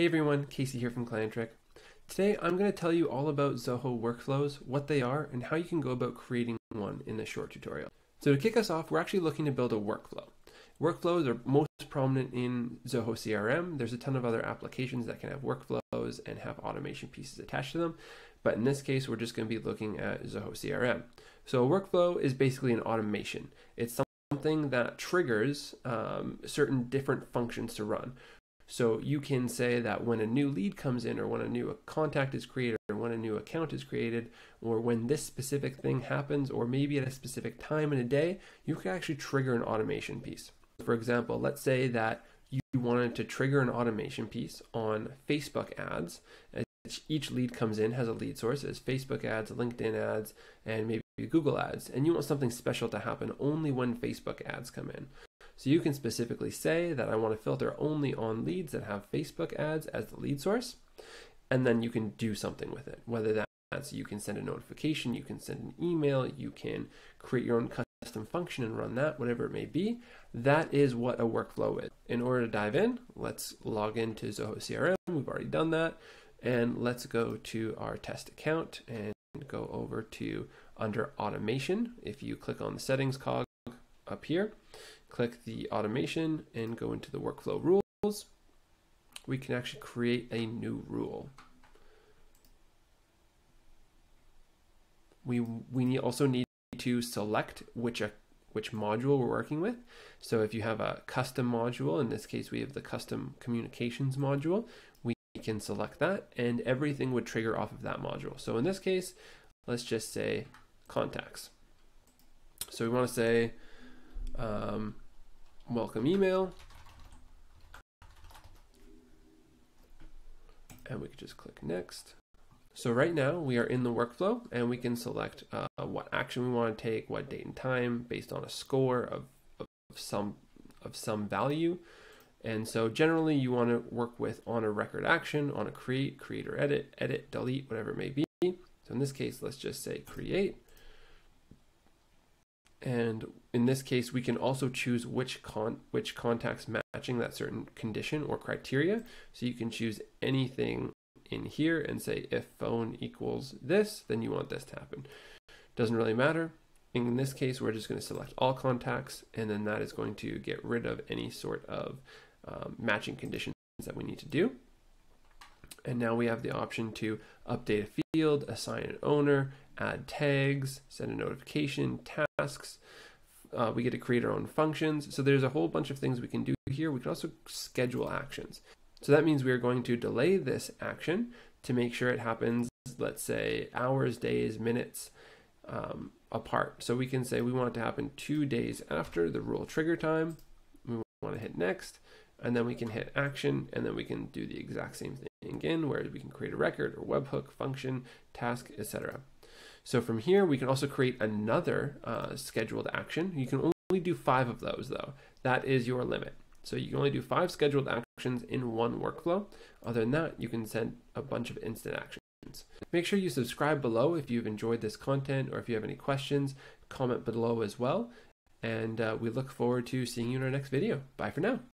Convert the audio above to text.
Hey everyone, Casey here from Clientric. Today I'm going to tell you all about Zoho workflows, what they are, and how you can go about creating one in this short tutorial. So to kick us off, we're actually looking to build a workflow. Workflows are most prominent in Zoho CRM. There's a ton of other applications that can have workflows and have automation pieces attached to them. But in this case, we're just going to be looking at Zoho CRM. So a workflow is basically an automation. It's something that triggers um, certain different functions to run. So you can say that when a new lead comes in, or when a new contact is created, or when a new account is created, or when this specific thing happens, or maybe at a specific time in a day, you can actually trigger an automation piece. For example, let's say that you wanted to trigger an automation piece on Facebook ads. Each lead comes in has a lead source as Facebook ads, LinkedIn ads, and maybe Google ads. And you want something special to happen only when Facebook ads come in. So you can specifically say that I want to filter only on leads that have Facebook ads as the lead source, and then you can do something with it. Whether that's you can send a notification, you can send an email, you can create your own custom function and run that, whatever it may be. That is what a workflow is. In order to dive in, let's log into Zoho CRM. We've already done that. And let's go to our test account and go over to under automation. If you click on the settings cog up here, click the automation and go into the workflow rules, we can actually create a new rule. We, we also need to select which, a, which module we're working with. So if you have a custom module, in this case we have the custom communications module, we can select that and everything would trigger off of that module. So in this case, let's just say contacts. So we want to say um, welcome email. And we can just click next. So right now we are in the workflow and we can select uh, what action we want to take, what date and time based on a score of, of some of some value. And so generally you want to work with on a record action, on a create, create or edit, edit, delete, whatever it may be. So in this case, let's just say create. And in this case, we can also choose which con which contacts matching that certain condition or criteria. So you can choose anything in here and say if phone equals this, then you want this to happen. Doesn't really matter. In this case, we're just going to select all contacts, and then that is going to get rid of any sort of um, matching conditions that we need to do. And now we have the option to update a field, assign an owner, add tags, send a notification, tasks. Uh, we get to create our own functions. So there's a whole bunch of things we can do here. We can also schedule actions. So that means we are going to delay this action to make sure it happens, let's say, hours, days, minutes um, apart. So we can say we want it to happen two days after the rule trigger time. We want to hit next, and then we can hit action, and then we can do the exact same thing again, where we can create a record or webhook function, task, etc. So from here, we can also create another uh, scheduled action. You can only do five of those though. That is your limit. So you can only do five scheduled actions in one workflow. Other than that, you can send a bunch of instant actions. Make sure you subscribe below if you've enjoyed this content or if you have any questions, comment below as well. And uh, we look forward to seeing you in our next video. Bye for now.